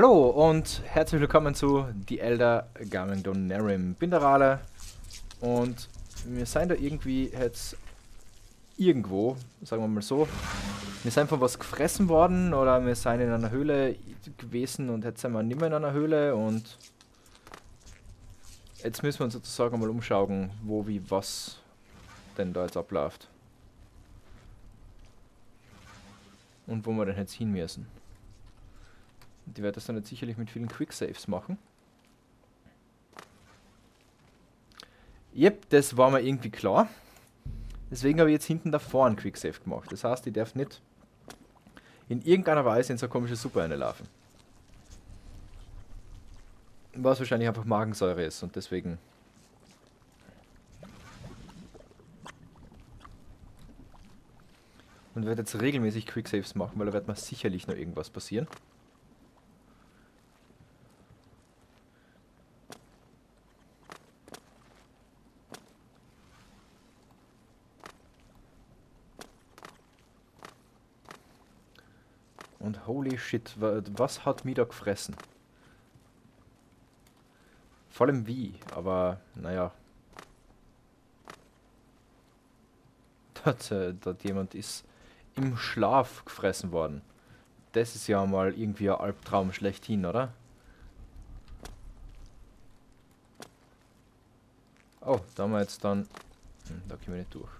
Hallo und herzlich willkommen zu The Elder Gaming Donarim. Bin der Rale und wir sind da irgendwie jetzt irgendwo, sagen wir mal so. Wir sind von was gefressen worden oder wir sind in einer Höhle gewesen und jetzt sind wir nicht mehr in einer Höhle und jetzt müssen wir uns sozusagen mal umschauen, wo, wie, was denn da jetzt abläuft. Und wo wir denn jetzt hin müssen. Die werde das dann jetzt sicherlich mit vielen Quicksaves machen. Yep, das war mir irgendwie klar. Deswegen habe ich jetzt hinten davor einen Quicksave gemacht. Das heißt, ich darf nicht in irgendeiner Weise in so komische Suppe reinlaufen. Was wahrscheinlich einfach Magensäure ist und deswegen... Und werde jetzt regelmäßig Quicksaves machen, weil da wird mir sicherlich noch irgendwas passieren. Und holy shit, was hat mich da gefressen? Vor allem wie, aber naja. Dort, äh, jemand ist im Schlaf gefressen worden. Das ist ja mal irgendwie ein Albtraum schlechthin, oder? Oh, da haben wir jetzt dann... Hm, da können wir nicht durch.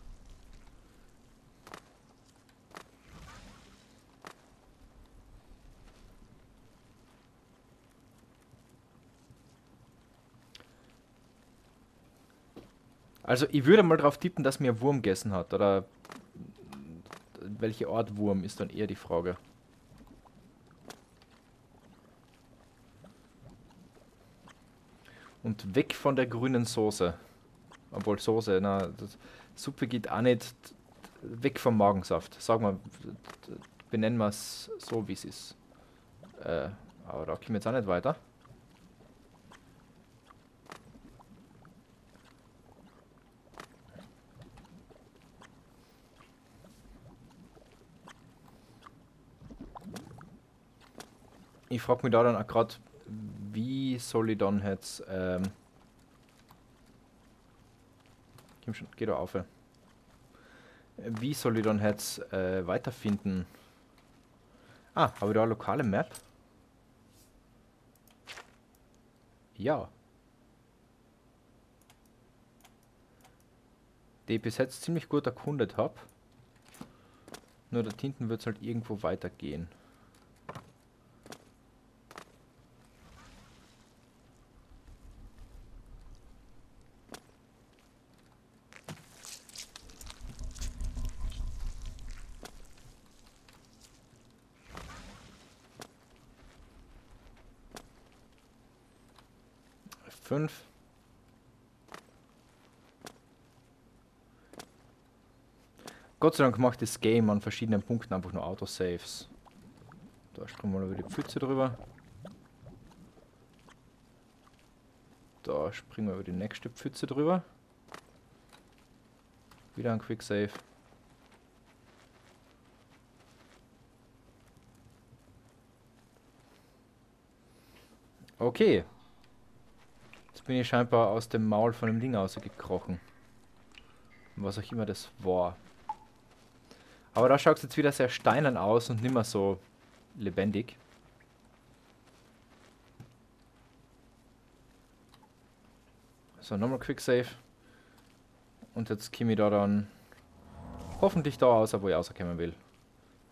Also ich würde mal drauf tippen, dass mir Wurm gegessen hat. Oder welche Art Wurm ist dann eher die Frage. Und weg von der grünen Soße. Obwohl Soße, na, Suppe geht auch nicht weg vom Magensaft. Sagen wir, benennen wir es so, wie es ist. Äh, aber da kommen wir jetzt auch nicht weiter. Ich frage mich da dann auch gerade, wie soll ich dann jetzt, ähm, komm schon, geh da auf. Wie soll ich dann jetzt äh, weiterfinden? Ah, habe ich da eine lokale Map? Ja. Die ich bis jetzt ziemlich gut erkundet habe. Nur da hinten wird es halt irgendwo weitergehen. Gott sei Dank macht das Game an verschiedenen Punkten einfach nur Autosaves. Da springen wir über die Pfütze drüber. Da springen wir über die nächste Pfütze drüber. Wieder ein Quick Save. Okay bin ich scheinbar aus dem Maul von dem Ding rausgekrochen. Was auch immer das war. Aber da schaut es jetzt wieder sehr steinern aus und nicht mehr so lebendig. So, nochmal Quick Save. Und jetzt komme ich da dann hoffentlich da raus, wo ich rauskommen will.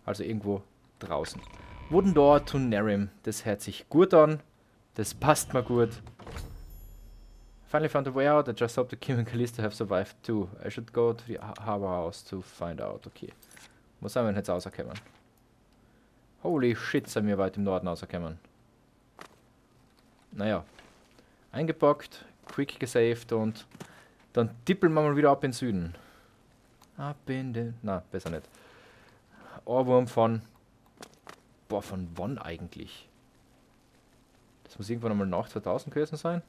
Also irgendwo draußen. Wooden Door to Nerim. Das hört sich gut an. Das passt mir gut. Finally found a way out. I just hope the Kim and Callisto have survived too. I should go to the harbor house to find out. Okay. Wo sind wir denn jetzt rausgekommen? Holy shit, sind wir weit im Norden rausgekommen. Naja. Eingepackt, quick gesaved und dann tippeln wir mal wieder ab in den Süden. Ab in den... Na, besser nicht. Ohrwurm von... Boah, von wann eigentlich? Das muss irgendwann einmal nach 2000 gewesen sein.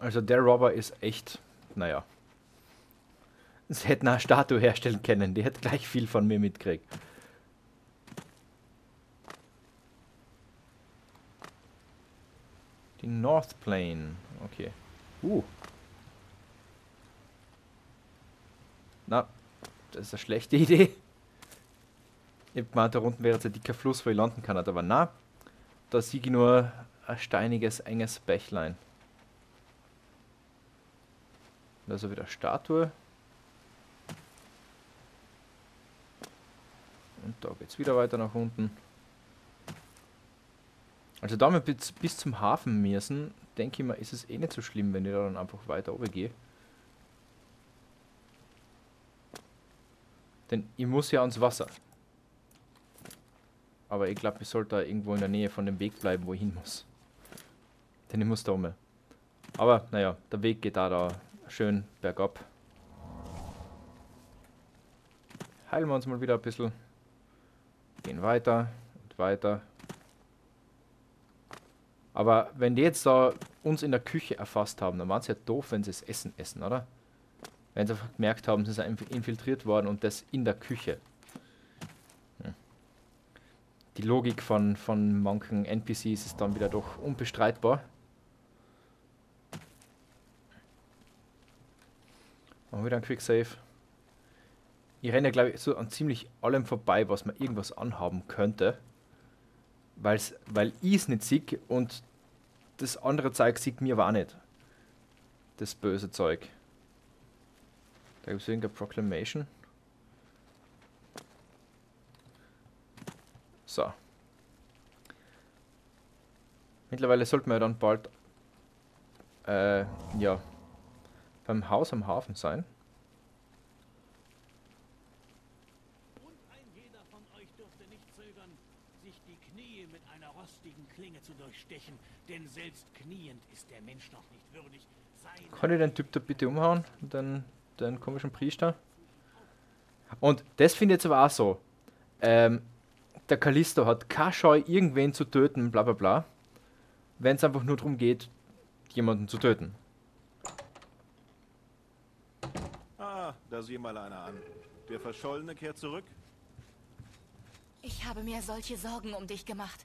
Also der Robber ist echt, naja. Sie hätten eine Statue herstellen können, die hätte gleich viel von mir mitgekriegt. Die North Plain, okay. Uh. Na, das ist eine schlechte Idee. Ich gemeint, da unten wäre jetzt ein dicker Fluss, wo ich landen kann, aber na, da sehe ich nur ein steiniges, enges Bächlein. Also wieder Statue. Und da geht es wieder weiter nach unten. Also da wir bis, bis zum Hafen müssen, denke ich mal, ist es eh nicht so schlimm, wenn ich da dann einfach weiter oben gehe. Denn ich muss ja ans Wasser. Aber ich glaube, ich sollte da irgendwo in der Nähe von dem Weg bleiben, wo ich hin muss. Denn ich muss da um. Aber naja, der Weg geht da, da schön bergab. Heilen wir uns mal wieder ein bisschen. Gehen weiter und weiter. Aber wenn die jetzt da uns in der Küche erfasst haben, dann waren sie ja doof, wenn sie das Essen essen, oder? Wenn sie einfach gemerkt haben, sie sind infiltriert worden und das in der Küche. Hm. Die Logik von, von manchen NPCs ist dann wieder doch unbestreitbar. Machen wir wieder ein Quick Save. Ich renne, glaube ich, so an ziemlich allem vorbei, was man irgendwas anhaben könnte. Weil's, weil ich es nicht sehe und das andere Zeug sieht mir aber auch nicht. Das böse Zeug. Da gibt es irgendeine Proclamation. So. Mittlerweile sollten wir dann bald äh, ja, beim Haus am Hafen sein. durchstechen, denn selbst kniend ist der Mensch noch nicht würdig. Kann ich den Typ da bitte umhauen? Den, den komischen Priester? Und das finde ich jetzt aber auch so. Ähm, der Callisto hat keine Scheu, irgendwen zu töten, bla bla bla. Wenn es einfach nur darum geht, jemanden zu töten. Ah, da sieh mal einer an. Der Verschollene kehrt zurück? Ich habe mir solche Sorgen um dich gemacht.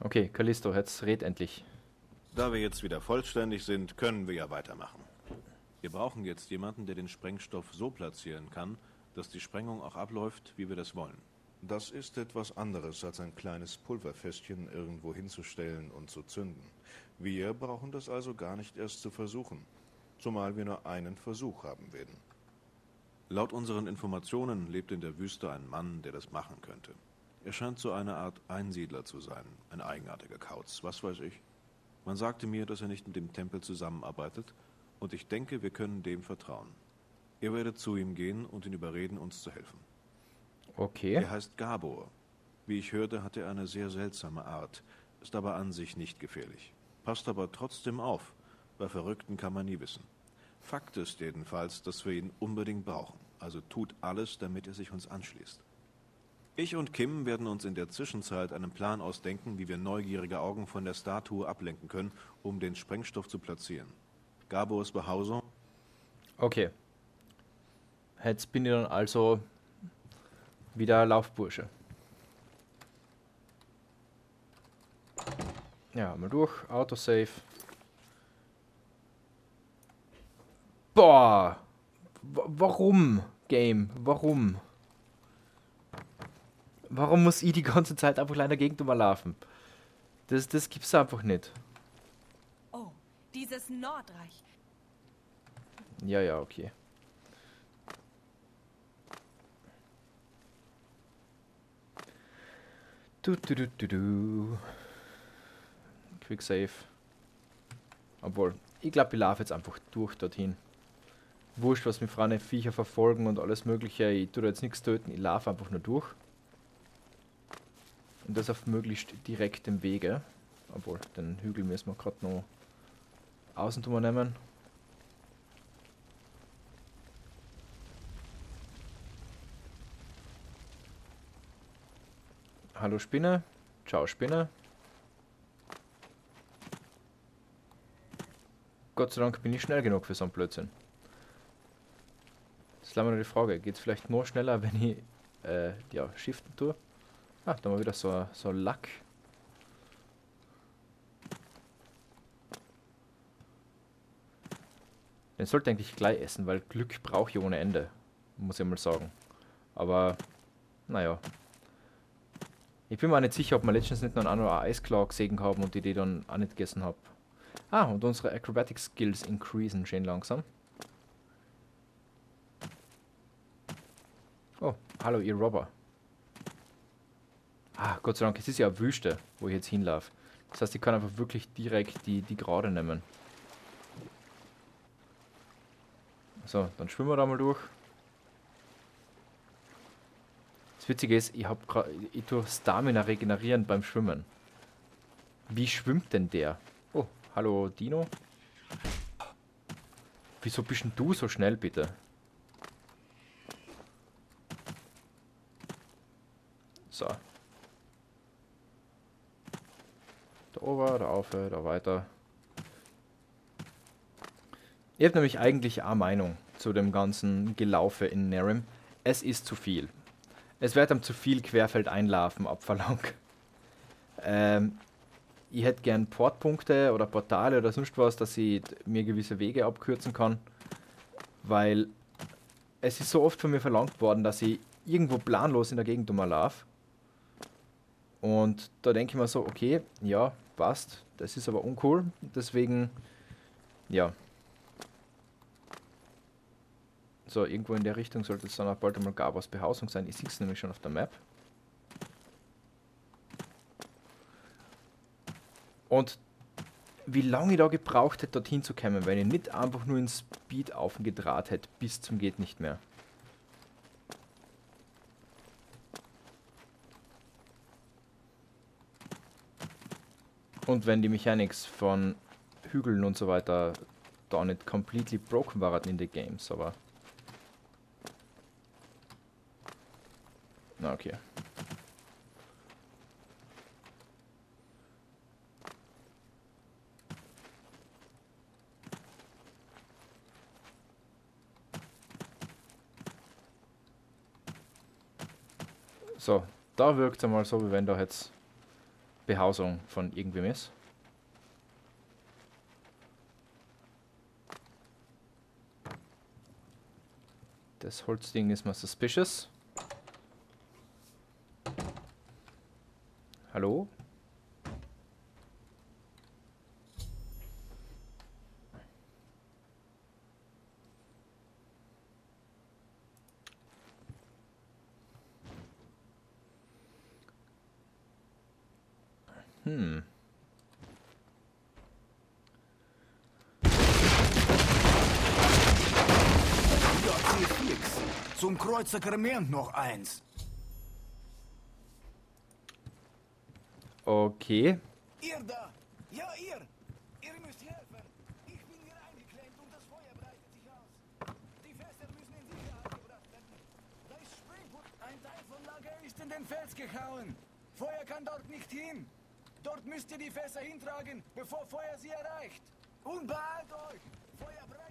Okay, Callisto, jetzt red endlich. Da wir jetzt wieder vollständig sind, können wir ja weitermachen. Wir brauchen jetzt jemanden, der den Sprengstoff so platzieren kann, dass die Sprengung auch abläuft, wie wir das wollen. Das ist etwas anderes, als ein kleines Pulverfässchen irgendwo hinzustellen und zu zünden. Wir brauchen das also gar nicht erst zu versuchen, zumal wir nur einen Versuch haben werden. Laut unseren Informationen lebt in der Wüste ein Mann, der das machen könnte. Er scheint so eine Art Einsiedler zu sein, ein eigenartiger Kauz, was weiß ich. Man sagte mir, dass er nicht mit dem Tempel zusammenarbeitet, und ich denke, wir können dem vertrauen. Ihr werdet zu ihm gehen und ihn überreden, uns zu helfen. Okay. Er heißt Gabor. Wie ich hörte, hat er eine sehr seltsame Art, ist aber an sich nicht gefährlich. Passt aber trotzdem auf, bei Verrückten kann man nie wissen. Fakt ist jedenfalls, dass wir ihn unbedingt brauchen, also tut alles, damit er sich uns anschließt. Ich und Kim werden uns in der Zwischenzeit einen Plan ausdenken, wie wir neugierige Augen von der Statue ablenken können, um den Sprengstoff zu platzieren. Gabors Behausung? Okay. Jetzt bin ich dann also wieder Laufbursche. Ja, mal durch. Autosave. Boah! W warum, Game? Warum? Warum muss ich die ganze Zeit einfach leider Gegend überlaufen? Das, das gibt's einfach nicht. Oh, dieses Nordreich. Ja, ja, okay. Du, du, du, du, du. Quick Save. Obwohl, ich glaube, ich laufe jetzt einfach durch dorthin. Wurscht, was mir Freunde Viecher verfolgen und alles mögliche. Ich tue da jetzt nichts töten, ich laufe einfach nur durch. Und das auf möglichst direktem Wege. Obwohl, den Hügel müssen wir gerade noch außen drüber nehmen. Hallo Spinne. Ciao Spinne. Gott sei Dank bin ich schnell genug für so einen Blödsinn. Das ist leider nur die Frage, geht es vielleicht nur schneller, wenn ich äh, ja, shiften tue? Ah, da mal wieder so, so Lack. Den sollte eigentlich gleich essen, weil Glück brauche ich ohne Ende. Muss ich mal sagen. Aber, naja. Ich bin mir auch nicht sicher, ob wir letztens nicht noch einen anderen Eisklaw gesehen haben und die die dann auch nicht gegessen habe. Ah, und unsere Acrobatic Skills increasen schön langsam. Oh, hallo ihr Robber. Ah, Gott sei Dank, es ist ja eine Wüste, wo ich jetzt hinlaufe. Das heißt, ich kann einfach wirklich direkt die, die Gerade nehmen. So, dann schwimmen wir da mal durch. Das Witzige ist, ich habe gerade, ich tue Stamina regenerieren beim Schwimmen. Wie schwimmt denn der? Oh, hallo Dino. Wieso bist denn du so schnell, bitte? So. Da oben, da auf, da weiter. Ihr habt nämlich eigentlich eine Meinung zu dem ganzen Gelaufe in Nerim. Es ist zu viel. Es wird einem zu viel Querfeld einlaufen abverlangt. Ähm, ich hätte gern Portpunkte oder Portale oder sonst was, dass ich mir gewisse Wege abkürzen kann. Weil es ist so oft von mir verlangt worden, dass ich irgendwo planlos in der Gegend umlaufe. Und da denke ich mir so, okay, ja, passt. Das ist aber uncool. Deswegen, ja, so, irgendwo in der Richtung sollte es dann auch bald einmal Gabas Behausung sein. Ich sehe es nämlich schon auf der Map. Und wie lange ich da gebraucht hätte, dorthin zu kommen, wenn ich nicht einfach nur in Speed aufgedraht hätte, bis zum geht nicht mehr. Und wenn die Mechanics von Hügeln und so weiter da nicht completely broken waren in den Games, aber Na, okay. So, da wirkt es einmal so, wie wenn da jetzt Behausung von irgendwem ist. Das Holzding ist mal suspicious. Hallo? Hm. Zum Kreuzer Kremierend noch eins. Okay. Ihr da! Ja, ihr! Ihr müsst helfen! Ich bin hier eingeklemmt und das Feuer breitet sich aus. Die Fässer müssen in Sicherheit gebracht werden. Da ist Springwood. Ein Teil vom Lager ist in den Fels gehauen. Feuer kann dort nicht hin. Dort müsst ihr die Fässer hintragen, bevor Feuer sie erreicht. Und beeilt euch! Feuer breitet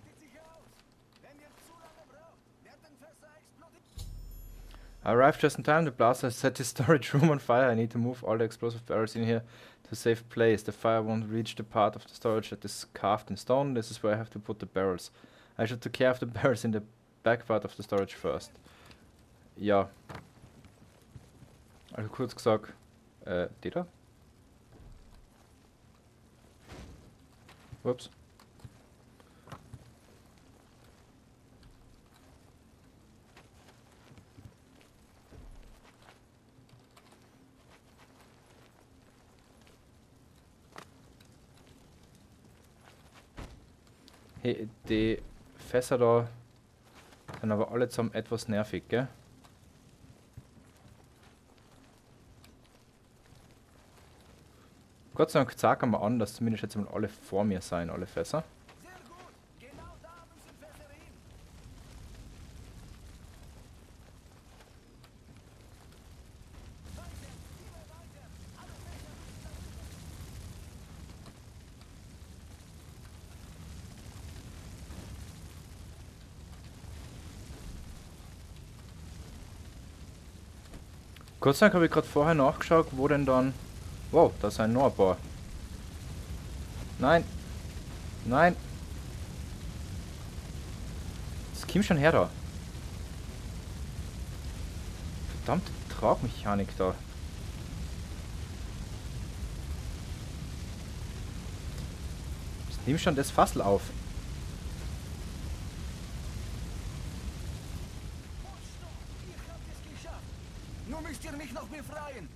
I arrived just in time. The blaster set the storage room on fire. I need to move all the explosive barrels in here to safe place. The fire won't reach the part of the storage that is carved in stone. This is where I have to put the barrels. I should take care of the barrels in the back part of the storage first. Ja. Also kurz gesagt, äh, die? Ups. Hey, die Fässer da sind aber alle zusammen etwas nervig, gell? Gott sei Dank sagen wir an, dass zumindest jetzt mal alle vor mir sein, alle Fässer. Sehr gut. Genau da müssen Fässer hin. Weiter, immer weiter. Alle Fässer müssen Gott sei Dank habe ich gerade vorher nachgeschaut, wo denn dann... Wow, da noch ein paar. Nein. Nein. Das kommt schon her da. Verdammte Tragmechanik da. Nimm schon das Fassel auf. Ihr habt es geschafft. Nun müsst ihr mich noch befreien.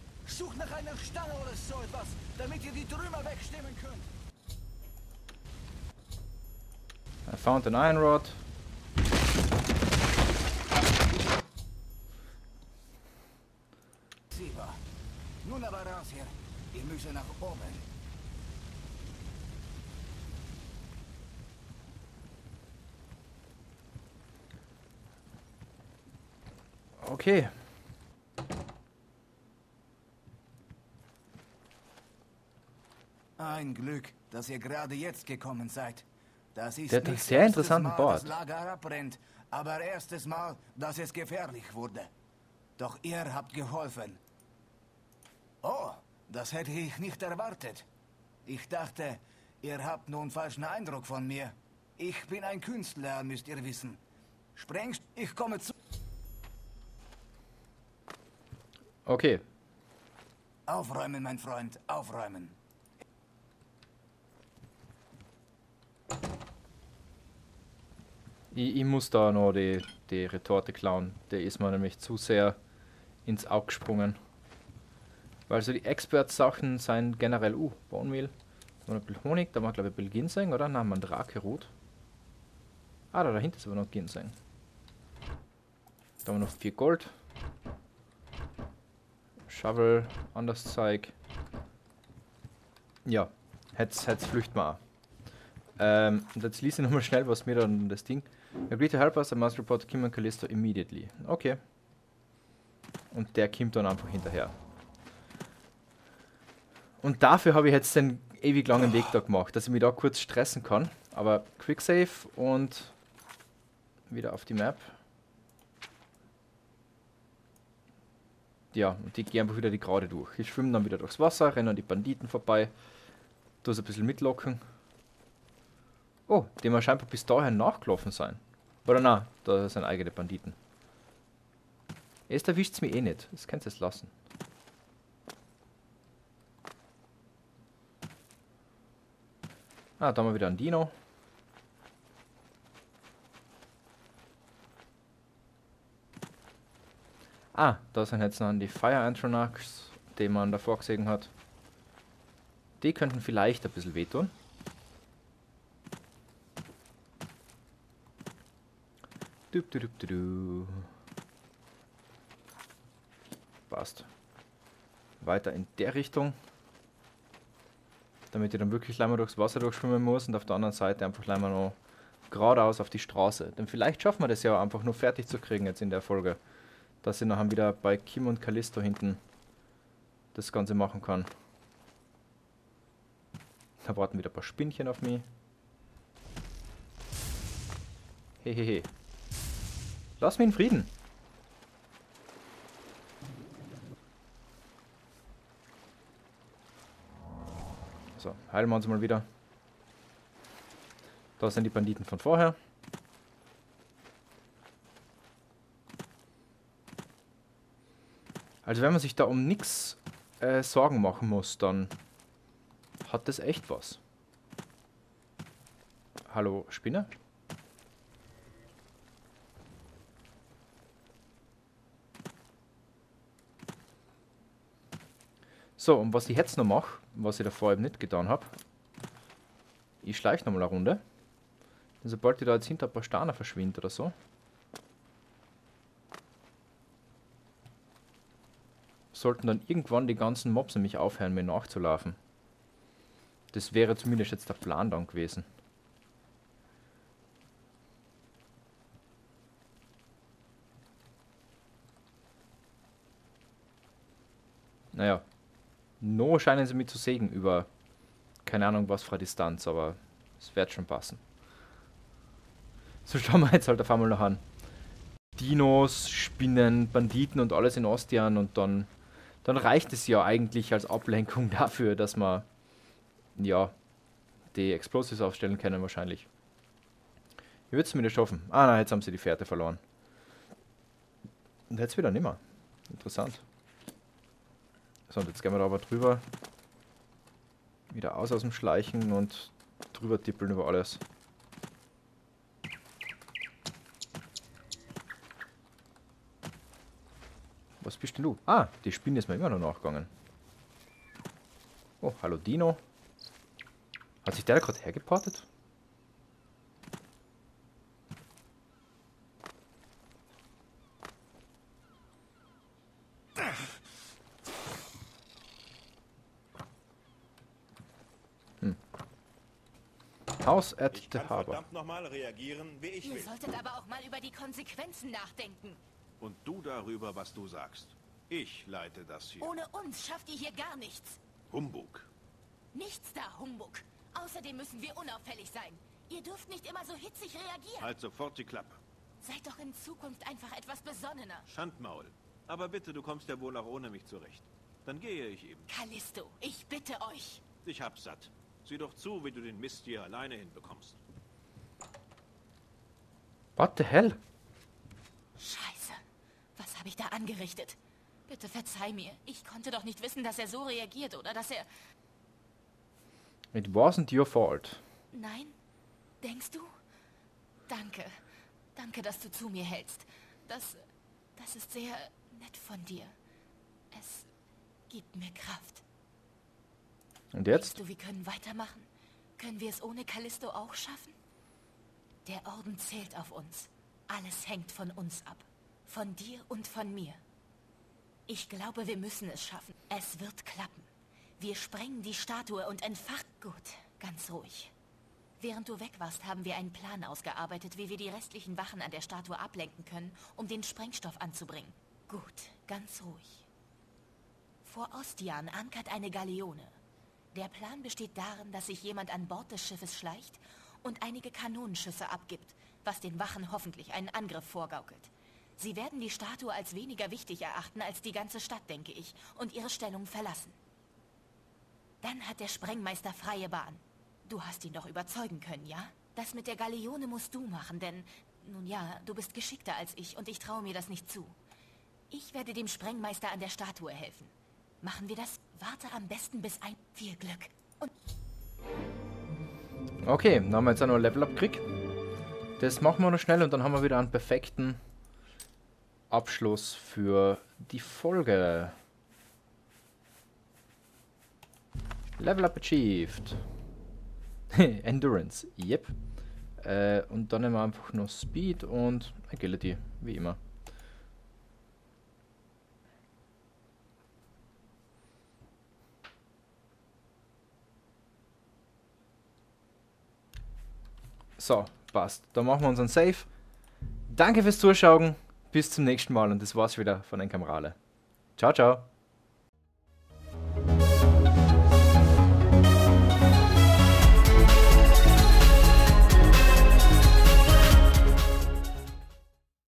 Einer Stange oder so etwas, damit ihr die Trümmer wegstimmen könnt. I found an iron rod. Sieba. Nun aber raus hier. Ihr müsst nach oben. Okay. Ein Glück, dass ihr gerade jetzt gekommen seid. Das ist Der hat einen sehr interessanten Bart. Das Lager abbrennt, aber erstes Mal, dass es gefährlich wurde. Doch ihr habt geholfen. Oh, das hätte ich nicht erwartet. Ich dachte, ihr habt nun falschen Eindruck von mir. Ich bin ein Künstler, müsst ihr wissen. Sprengst, ich komme zu. Okay. Aufräumen, mein Freund, aufräumen. Ich, ich muss da noch die, die Retorte klauen. Der ist mir nämlich zu sehr ins Auge gesprungen. Weil so die Expert-Sachen sind generell, uh, Bone Meal. Da haben wir ein bisschen Honig, da haben wir glaube ich ein bisschen Ginseng, oder? Nein, Mandrake rot. Ah, da dahinter ist aber noch Ginseng. Da haben wir noch 4 Gold. Shovel, anderes Zeug. Ja, jetzt, jetzt flüchten wir auch. Ähm, und jetzt liest ich nochmal schnell, was mir dann das Ding. Agree to help us, I must report Kim and Callisto immediately. Okay. Und der kommt dann einfach hinterher. Und dafür habe ich jetzt den ewig langen Weg da gemacht, dass ich mich da kurz stressen kann. Aber Quick Save und wieder auf die Map. Ja, und die gehen einfach wieder die Gerade durch. Ich schwimme dann wieder durchs Wasser, renne an die Banditen vorbei, tue so ein bisschen mitlocken. Oh, die mal scheinbar bis dahin nachgelaufen sein. Oder na, da sind eigene Banditen. Erst erwischt es mich eh nicht. Das könnt ihr es lassen. Ah, da haben wir wieder ein Dino. Ah, da sind jetzt noch die Fire Antronachs, die man davor gesehen hat. Die könnten vielleicht ein bisschen wehtun. Du, du, du, du, du. Passt. Weiter in der Richtung. Damit ich dann wirklich leider durchs Wasser durchschwimmen muss und auf der anderen Seite einfach leider noch geradeaus auf die Straße. Denn vielleicht schaffen wir das ja einfach nur fertig zu kriegen jetzt in der Folge. Dass ich nachher wieder bei Kim und Callisto hinten das Ganze machen kann. Da warten wieder ein paar Spinnchen auf mich. Hehehe. Lass mich in Frieden. So, heilen wir uns mal wieder. Da sind die Banditen von vorher. Also wenn man sich da um nichts äh, Sorgen machen muss, dann hat das echt was. Hallo, Spinne? So, und was ich jetzt noch mache, was ich davor eben nicht getan habe, ich schleiche nochmal eine Runde. Und sobald ich da jetzt hinter ein paar Steine verschwinde oder so, sollten dann irgendwann die ganzen Mobs nämlich aufhören, mir nachzulaufen. Das wäre zumindest jetzt der Plan dann gewesen. Naja, no scheinen sie mich zu sägen über keine Ahnung was für eine Distanz, aber es wird schon passen. So schauen wir jetzt halt auf einmal noch an. Dinos, Spinnen, Banditen und alles in Ostian und dann, dann reicht es ja eigentlich als Ablenkung dafür, dass man ja die Explosives aufstellen können wahrscheinlich. Wie wird es mir das schaffen? Ah nein, jetzt haben sie die Fährte verloren. Und jetzt wieder nimmer. Interessant. So, und jetzt gehen wir da aber drüber. Wieder aus aus dem Schleichen und drüber tippeln über alles. Was bist denn du? Ah, die Spinne ist mir immer noch nachgegangen. Oh, hallo Dino. Hat sich der da gerade hergeportet? House at Ich the kann Harbor. verdammt nochmal reagieren, wie ich Ihr will. solltet aber auch mal über die Konsequenzen nachdenken. Und du darüber, was du sagst. Ich leite das hier. Ohne uns schafft ihr hier gar nichts. Humbug. Nichts da, Humbug. Außerdem müssen wir unauffällig sein. Ihr dürft nicht immer so hitzig reagieren. Halt sofort die Klappe. Seid doch in Zukunft einfach etwas besonnener. Schandmaul. Aber bitte, du kommst ja wohl auch ohne mich zurecht. Dann gehe ich eben. Callisto, ich bitte euch. Ich hab's satt. Sieh doch zu, wie du den Mist hier alleine hinbekommst. What the hell? Scheiße. Was habe ich da angerichtet? Bitte verzeih mir. Ich konnte doch nicht wissen, dass er so reagiert oder dass er... It wasn't your fault. Nein? Denkst du? Danke. Danke, dass du zu mir hältst. Das... Das ist sehr nett von dir. Es gibt mir Kraft. Und Denkst jetzt? du, wir können weitermachen? Können wir es ohne Callisto auch schaffen? Der Orden zählt auf uns. Alles hängt von uns ab. Von dir und von mir. Ich glaube, wir müssen es schaffen. Es wird klappen. Wir sprengen die Statue und entfachen... Gut, ganz ruhig. Während du weg warst, haben wir einen Plan ausgearbeitet, wie wir die restlichen Wachen an der Statue ablenken können, um den Sprengstoff anzubringen. Gut, ganz ruhig. Vor Ostian ankert eine Galeone. Der Plan besteht darin, dass sich jemand an Bord des Schiffes schleicht und einige Kanonenschüsse abgibt, was den Wachen hoffentlich einen Angriff vorgaukelt. Sie werden die Statue als weniger wichtig erachten als die ganze Stadt, denke ich, und ihre Stellung verlassen. Dann hat der Sprengmeister freie Bahn. Du hast ihn doch überzeugen können, ja? Das mit der Galeone musst du machen, denn, nun ja, du bist geschickter als ich und ich traue mir das nicht zu. Ich werde dem Sprengmeister an der Statue helfen. Machen wir das? Warte am besten bis ein... Viel Glück. Und Okay, dann haben wir jetzt auch noch ein Level Up gekriegt. Das machen wir noch schnell und dann haben wir wieder einen perfekten Abschluss für die Folge. Level Up achieved. Endurance, yep. Äh, und dann nehmen wir einfach noch Speed und Agility, wie immer. So, passt. Dann machen wir unseren Save. Danke fürs Zuschauen. Bis zum nächsten Mal und das war's wieder von Enkamrale. Ciao, ciao.